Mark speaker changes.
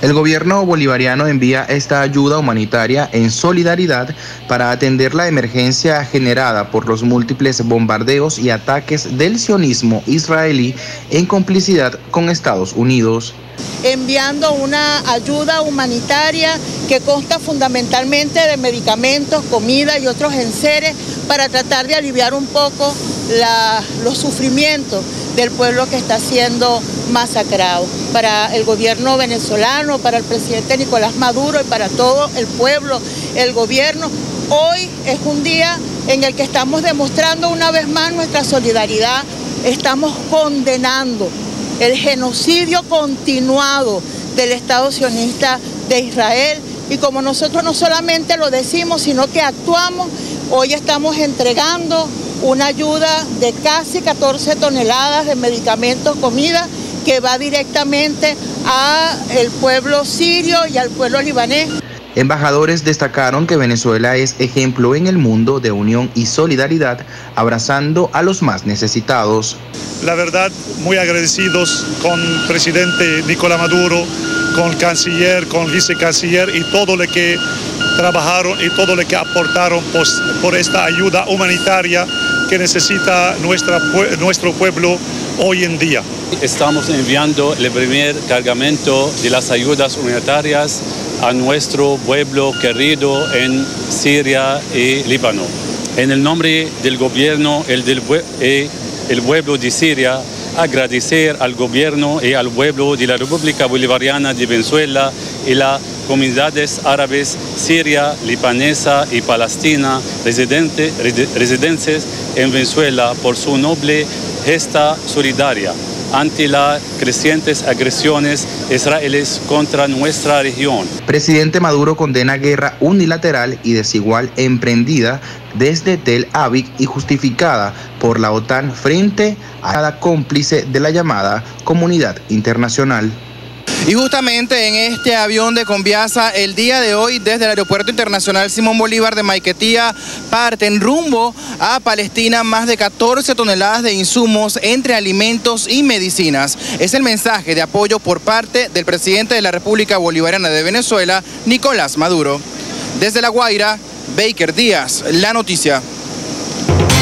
Speaker 1: El gobierno bolivariano envía esta ayuda humanitaria en solidaridad para atender la emergencia generada por los múltiples bombardeos y ataques del sionismo israelí en complicidad con Estados Unidos.
Speaker 2: Enviando una ayuda humanitaria que consta fundamentalmente de medicamentos, comida y otros enseres para tratar de aliviar un poco los sufrimientos del pueblo que está siendo masacrado. Para el gobierno venezolano, para el presidente Nicolás Maduro y para todo el pueblo, el gobierno, hoy es un día en el que estamos demostrando una vez más nuestra solidaridad, estamos condenando el genocidio continuado del Estado sionista de Israel. Y como nosotros no solamente lo decimos, sino que actuamos, hoy estamos entregando una ayuda de casi 14 toneladas de medicamentos, comida, que va directamente al pueblo sirio y al pueblo libanés.
Speaker 1: Embajadores destacaron que Venezuela es ejemplo en el mundo de unión y solidaridad, abrazando a los más necesitados.
Speaker 3: La verdad, muy agradecidos con el presidente Nicolás Maduro, con el canciller, con el vicecanciller y todo lo que trabajaron y todo lo que aportaron por, esta ayuda humanitaria que necesita nuestro pueblo hoy en día.
Speaker 4: Estamos enviando el primer cargamento de las ayudas humanitarias a nuestro pueblo querido en Siria y Líbano. En el nombre del gobierno y del el pueblo de Siria, agradecer al gobierno y al pueblo de la República Bolivariana de Venezuela y las comunidades árabes siria, libanesa y palestina residentes en Venezuela por su noble gesta solidaria ante las crecientes agresiones israelíes contra nuestra región.
Speaker 1: Presidente Maduro condena guerra unilateral y desigual emprendida desde Tel Aviv y justificada por la OTAN frente a cada cómplice de la llamada comunidad internacional.
Speaker 5: Y justamente en este avión de Conviasa, el día de hoy, desde el Aeropuerto Internacional Simón Bolívar de Maiquetía, parten rumbo a Palestina más de 14 toneladas de insumos entre alimentos y medicinas. Es el mensaje de apoyo por parte del presidente de la República Bolivariana de Venezuela, Nicolás Maduro. Desde La Guaira, Baker Díaz, La Noticia.